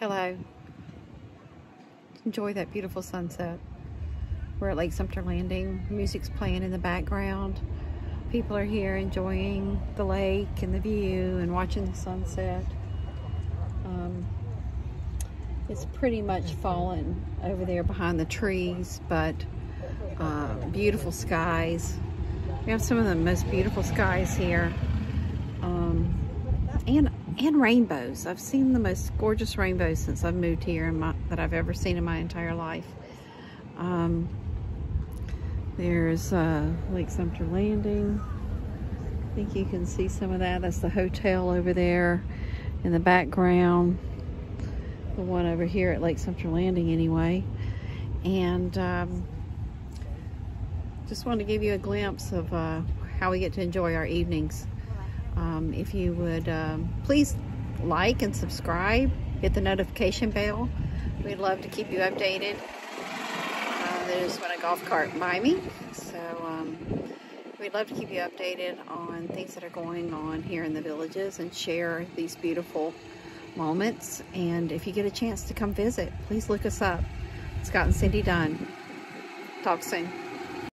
Hello. Enjoy that beautiful sunset. We're at Lake Sumter Landing. Music's playing in the background. People are here enjoying the lake and the view and watching the sunset. Um, it's pretty much fallen over there behind the trees, but uh, beautiful skies. We have some of the most beautiful skies here. Um, and and rainbows. I've seen the most gorgeous rainbows since I've moved here my, that I've ever seen in my entire life. Um, there's uh, Lake Sumter Landing. I think you can see some of that. That's the hotel over there in the background. The one over here at Lake Sumter Landing anyway. And um, just wanted to give you a glimpse of uh, how we get to enjoy our evenings. Um, if you would um, please like and subscribe, hit the notification bell. We'd love to keep you updated. Uh, there's when a golf cart by me. So um, we'd love to keep you updated on things that are going on here in the villages and share these beautiful moments. And if you get a chance to come visit, please look us up. Scott and Cindy Dunn. Talk soon.